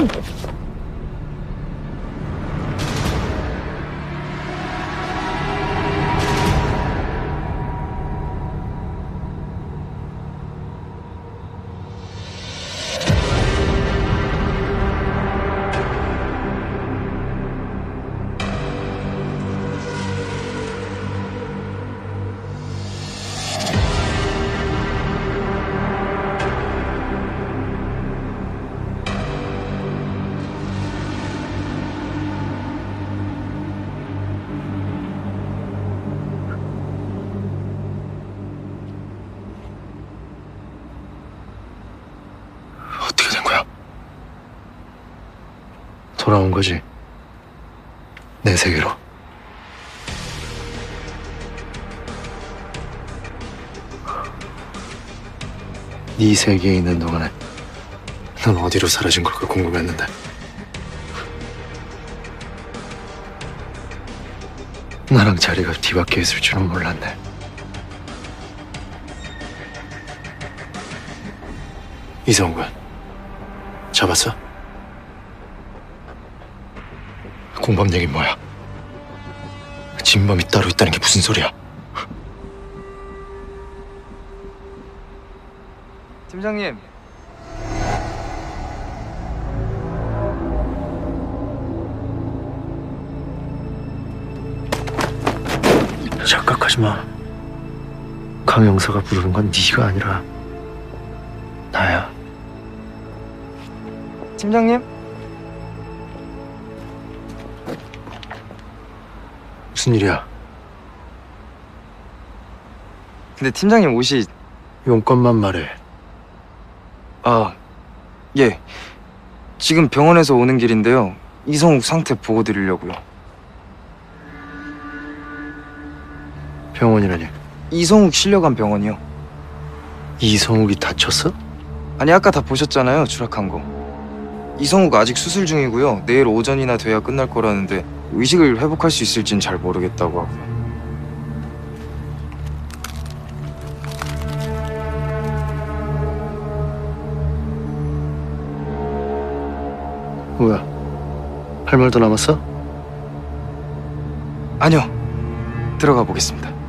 Ooh. 돌아온 거지. 내 세계로. 네 세계에 있는 동안에 넌 어디로 사라진 걸까 궁금했는데. 나랑 자리가 뒤바뀌어 있을 줄은 몰랐네. 이성군 잡았어? 공범 얘기 뭐야? 진범이 따로 있다는 게 무슨 소리야? 팀장님. 착각하지 마. 강영사가 부르는 건 네가 아니라 나야. 팀장님? 무슨 일이야? 근데 팀장님 옷이 용건만 말해. 아, 예. 지금 병원에서 오는 길인데요. 이성욱 상태 보고 드리려고요. 병원이라니. 이성욱 실려간 병원이요. 이성욱이 다쳤어? 아니 아까 다 보셨잖아요. 추락한 거. 이성욱 아직 수술 중이고요. 내일 오전이나 돼야 끝날 거라는데 의식을 회복할 수 있을진 잘 모르겠다고 하고요. 뭐야? 할 말도 남았어? 아니요. 들어가 보겠습니다.